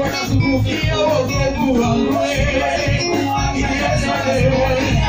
wanazungukia wokovu wangu Yesu, wewe